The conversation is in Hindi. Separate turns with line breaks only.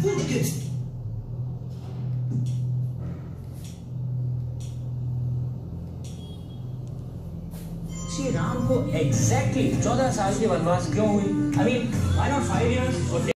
for the
श्री राम को एग्जैक्टली चौदह साल की वनवास क्यों हुई? I mean why not five years और